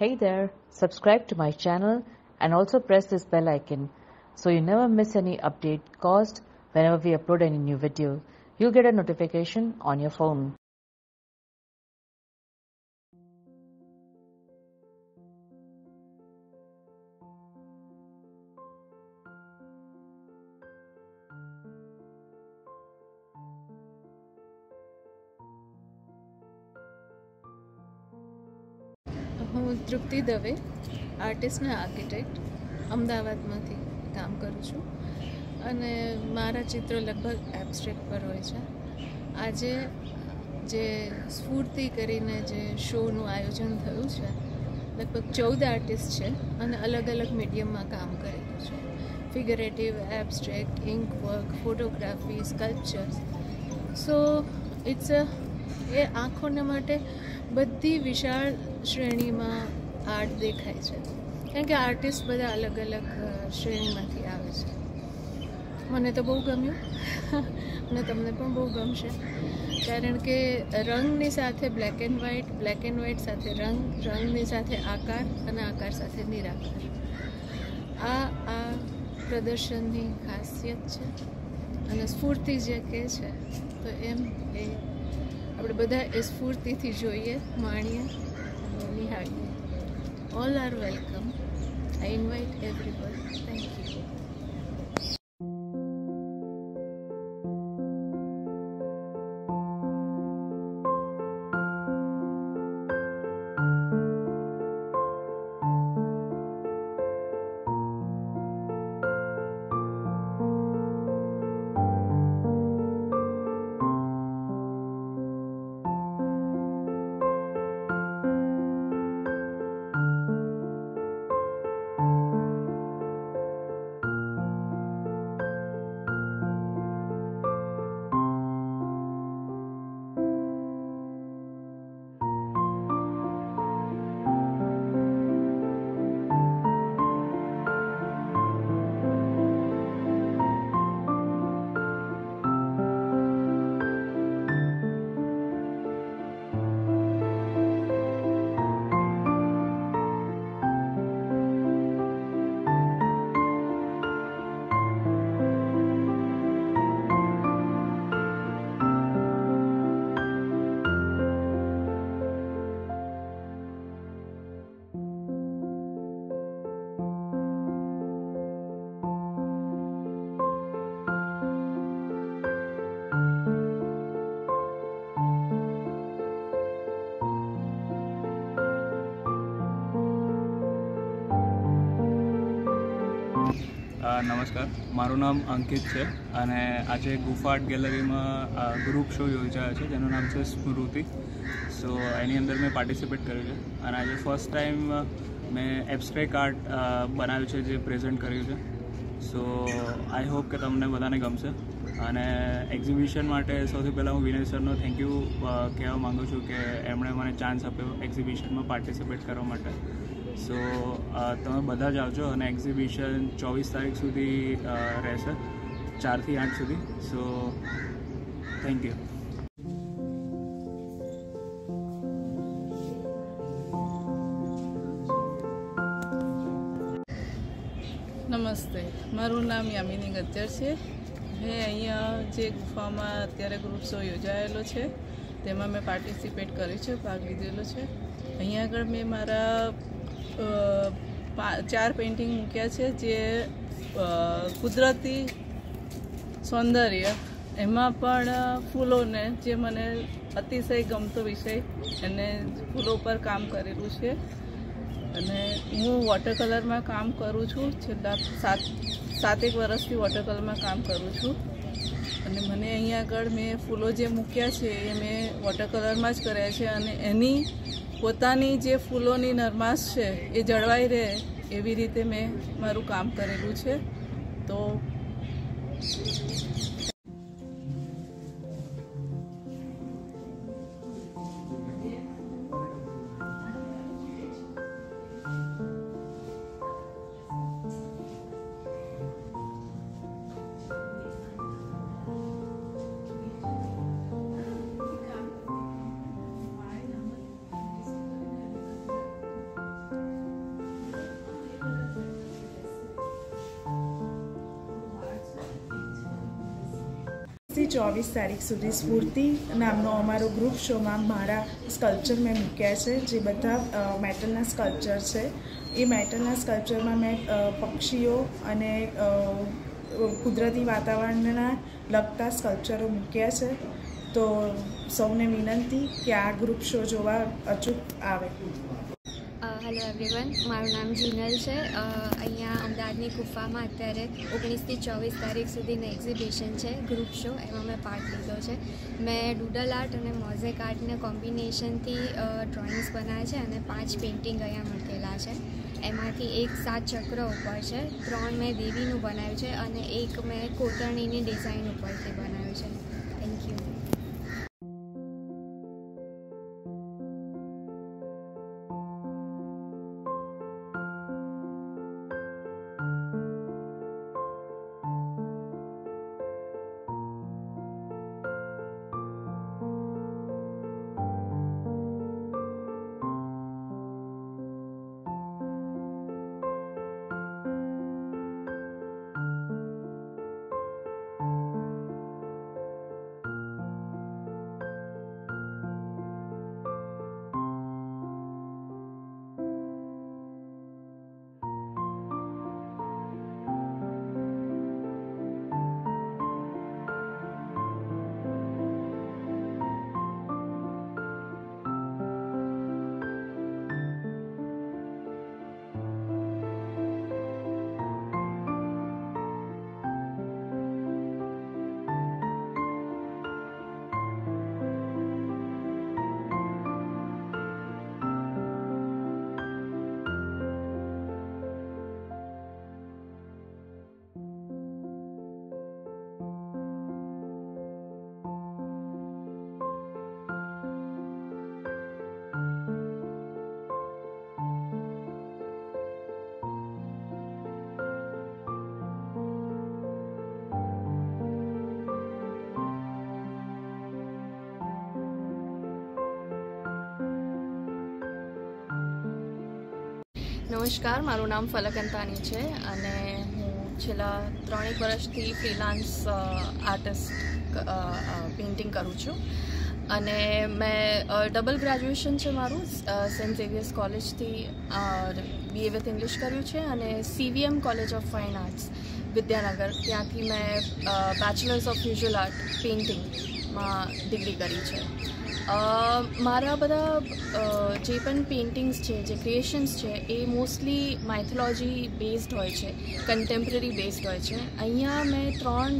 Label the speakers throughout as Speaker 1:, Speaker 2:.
Speaker 1: Hey there, subscribe to my channel and also press this bell icon so you never miss any update caused whenever we upload any new video. You'll get a notification on your phone.
Speaker 2: Trupti Dave artist અને architect, અમદાવાદમાંથી કામ કરું છું. અને મારા ચિત્રો લગભગ abstract પર હોય છે. આજે જે સ્ફૂર્તિ કરીને જે શોનું આયોજન થયું છે, લગભગ ચૌદ આર્ટિસ્ટ છે અને અલગ અલગ મીડિયમમાં કામ કરેલું છે. Figurative abstract ink work photography sculptures so it's a એ આંખોને માટે બધી વિશાળ શ્રેણીમાં આર્ટ દેખાય છે. કારણ કે આર્ટિસ્ટ બધા અલગ અલગ શ્રેણીમાંથી આવે છે. મને તો બહુ ગમ્યું. અને તમને પણ બહુ ગમશે. કારણ કે રંગની સાથે black and white black and white સાથે રંગ, રંગની સાથે આકાર અને આકાર સાથે નિરાકાર. આ આ પ્રદર્શનની ખાસિયત છે. અને સ્ફૂર્તિ જે કહે છે, તો એમ એ આપણે બધા એ સ્ફૂર્તિથી જોઈએ, માણીએ નિહાળીએ. all are welcome. I invite everyone. Thank
Speaker 3: you. નમસ્કાર. મારું નામ અંકિત છે અને આજે ગુફા આર્ટ ગેલેરીમાં ગ્રુપ શો યોજાયો છે. જેનું નામ છે સ્મૃતિ. સો એની અંદર મેં પાર્ટિસિપેટ કર્યું છે. અને આજે ફર્સ્ટ ટાઈમ મેં એબ્સ્ટ્રેક આર્ટ બનાવ્યું છે જે પ્રેઝન્ટ કર્યું છે. સો આઈ હોપ કે તમને બધાને ગમશે. અને એક્ઝિબિશન માટે સૌથી પહેલાં હું વિનય સરનો થેન્ક યુ કહેવા માગું છું કે એમણે મને ચાન્સ આપ્યો એક્ઝિબિશનમાં પાર્ટિસિપેટ કરવા માટે. સો તમે બધા જ આવજો અને એક્ઝિબિશન ચોવીસ તારીખ સુધી રહેશે. ચારથી આઠ સુધી. સો થેન્ક યુ
Speaker 4: નમસ્તે. મારું નામ યામિની ગજ્જર છે. મેં અહીંયા જે ગુફામાં અત્યારે ગ્રુપ શો યોજાયેલો છે, તેમાં મેં પાર્ટિસિપેટ કર્યું છે, ભાગ લીધેલો છે. અહીંયા આગળ મેં મારા ચાર પેઇન્ટિંગ મૂક્યા છે જે કુદરતી સૌંદર્ય, એમાં પણ ફૂલોને જે મને અતિશય ગમતો વિષય, એને ફૂલો પર કામ કરેલું છે. અને હું વોટર કલરમાં કામ કરું છું. છેલ્લા સાત, સાતેક વર્ષથી વોટર કલરમાં કામ કરું છું. અને મને અહીંયા આગળ મેં ફૂલો જે મૂક્યા છે એ મેં વોટર કલરમાં જ કર્યા છે અને એની પોતાની જે ફૂલોની નરમાશ છે, એ જળવાઈ રહે એવી રીતે મેં મારું કામ કરેલું છે. તો
Speaker 5: થી ચોવીસ તારીખ સુધી સ્ફૂર્તિ નામનો અમારો ગ્રુપ શોમાં મારા સ્કલ્પચર મેં મૂક્યા છે, જે બધા મેટલના સ્કલ્પચર છે. એ મેટલના સ્કલ્પચરમાં મેં પક્ષીઓ અને કુદરતી વાતાવરણના લગતા સ્કલ્પચરો મૂક્યા છે. તો સૌને વિનંતી કે આ ગ્રુપ શો જોવા અચૂક આવે.
Speaker 6: હેલો એવરીવન મારું નામ જીનલ છે. અહીંયા અમદાવાદની ગુફામાં અત્યારે ઓગણીસથી ચોવીસ તારીખ સુધીની એક્ઝિબિશન છે ગ્રુપ શો એમાં મેં પાર્ટ લીધો છે. મેં ડૂડલ આર્ટ અને મોઝેક આર્ટને કોમ્બિનેશનથી ડ્રોઈંગ્સ બનાવ્યા છે અને પાંચ પેઇન્ટિંગ અહીંયા મૂકેલા છે. એમાંથી એક સાત ચક્ર ઉપર છે. ત્રણ મેં દેવીનું બનાવ્યું છે અને એક મેં કોતરણીની ડિઝાઇન ઉપરથી બનાવ્યું
Speaker 7: નમસ્કાર, મારું નામ ફલક અંતાની છે અને હું છેલ્લા ત્રણેક વર્ષથી ફ્રીલાન્સ આર્ટિસ્ટ પેઇન્ટિંગ કરું છું. અને મેં ડબલ ગ્રેજ્યુએશન છે મારું સેન્ટ ઝેવિયર્સ કોલેજથી બીએ વિથ ઇંગ્લિશ કર્યું છે અને CVM college of fine arts Vidyanagar. ત્યાંથી મેં બેચલર્સ ઓફ વિઝ્યુઅલ આર્ટ પેઇન્ટિંગમાં ડિગ્રી કરી છે. મારા બધા જે પણ પેઇન્ટિંગ્સ છે, જે ક્રિએશન્સ છે, એ મોસ્ટલી માઇથોલોજી બેઝડ હોય છે કન્ટેમ્પરરી બેઝડ હોય છે. અહીંયા મેં ત્રણ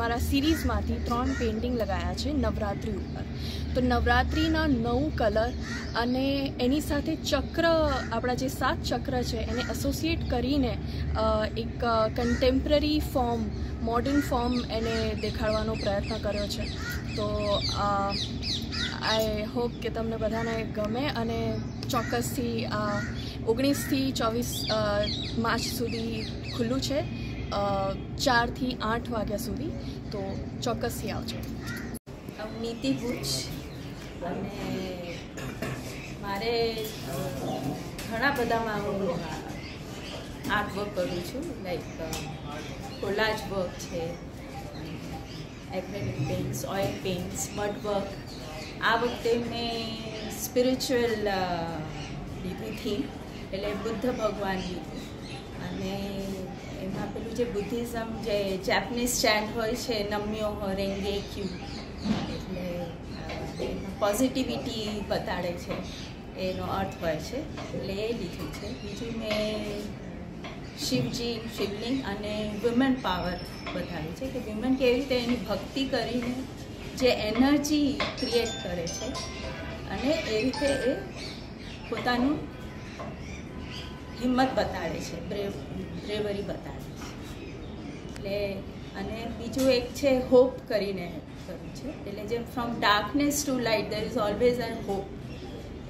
Speaker 7: મારા સિરીઝમાંથી ત્રણ પેઇન્ટિંગ લગાયા છે નવરાત્રિ ઉપર. તો નવરાત્રિના નવ કલર અને એની સાથે ચક્ર, આપણા જે સાત ચક્ર છે, એને એસોસિએટ કરીને એક કન્ટેમ્પરરી ફોર્મ મોડર્ન ફોર્મ એને દેખાડવાનો પ્રયત્ન કર્યો છે. તો આઈ હોપ કે તમને બધાને ગમે અને ચોક્કસથી આ ઓગણીસથી ચોવીસ માર્ચ સુધી ખુલ્લું છે. ચારથી આઠ વાગ્યા સુધી. તો ચોક્કસથી આવજો.
Speaker 8: નીતિ ભુજ અને મારે ઘણા બધામાં હું આર્ટ વર્ક કરું છું લાઈક કોલાજ વર્ક છે acrylic paints oil paints mud work આ વખતે મેં સ્પિરિચ્યુઅલ લીધી થીમ એટલે બુદ્ધ ભગવાન લીધું. અને એમાં પેલું જે બુદ્ધિઝમ જે જેપનીઝ ચેન્ટ હોય છે, નમ્યો હો, રેંગે ક્યુ? એટલે પોઝિટિવિટી બતાડે છે, એનો અર્થ હોય છે, એટલે એ લીધું છે. બીજું મેં શિવજી, શિવલિંગ અને વુમેન પાવર બતાવ્યું છે કે વિમેન કેવી રીતે એની ભક્તિ કરીને જે એનર્જી ક્રિએટ કરે છે અને એ રીતે એ પોતાનું હિંમત બતાડે છે, બ્રેવ બ્રેવરી બતાડે છે. એટલે, અને બીજું એક છે હોપ કરીને કર્યું છે. એટલે જેમ from darkness to light there is always a hope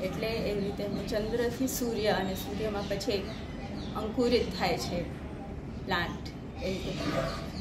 Speaker 8: એટલે એવી રીતે હું ચંદ્રથી સૂર્ય અને સૂર્યમાં પછી અંકુરિત થાય છે પ્લાન્ટ. એ રીતે